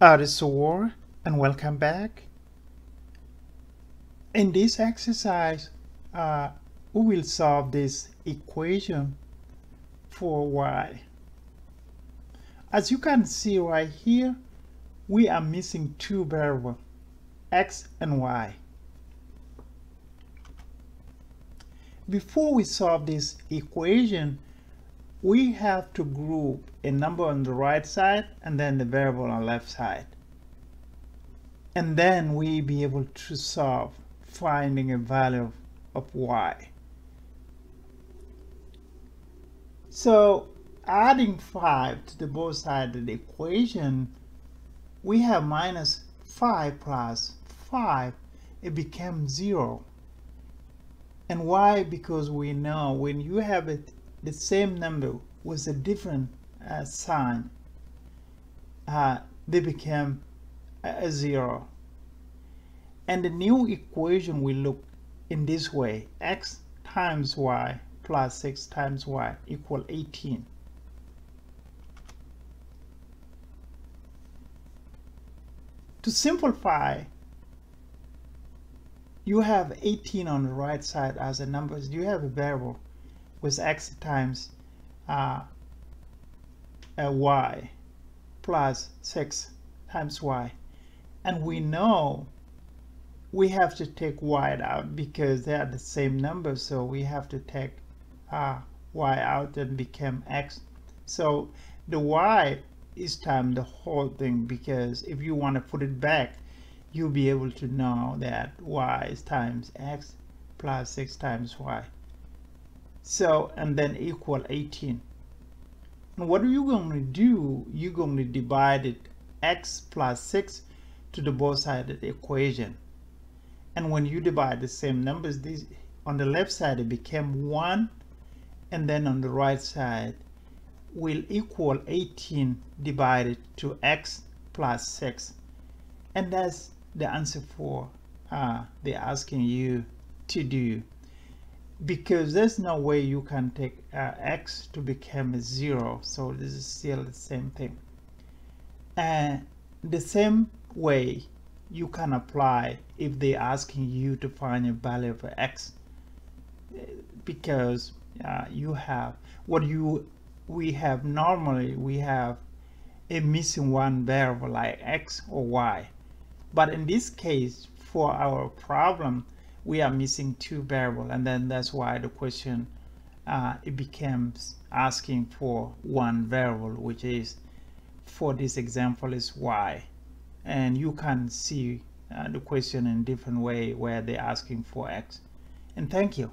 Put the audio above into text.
Arisor and welcome back. In this exercise, uh, we will solve this equation for y. As you can see right here, we are missing two variables, x and y. Before we solve this equation, we have to group a number on the right side and then the variable on the left side. And then we be able to solve finding a value of y. So adding 5 to the both sides of the equation, we have minus 5 plus 5, it becomes 0. And why? Because we know when you have it the same number with a different uh, sign, uh, they became a, a zero. And the new equation will look in this way, x times y plus 6 times y equal 18. To simplify, you have 18 on the right side as a number. You have a variable with x times uh, y plus 6 times y. And we know we have to take y out because they are the same number. So we have to take uh, y out and become x. So the y is time the whole thing because if you want to put it back, you'll be able to know that y is times x plus 6 times y. So, and then equal 18. And what are you going to do? You're going to divide it x plus 6 to the both side of the equation. And when you divide the same numbers, these on the left side it became 1 and then on the right side will equal 18 divided to x plus 6 and that's the answer for uh, they're asking you to do because there's no way you can take uh, x to become a zero so this is still the same thing. And the same way you can apply if they're asking you to find a value for x because uh, you have what you we have normally we have a missing one variable like x or y. But in this case for our problem we are missing two variables and then that's why the question uh, it becomes asking for one variable which is for this example is y. And you can see uh, the question in different way where they're asking for x. And thank you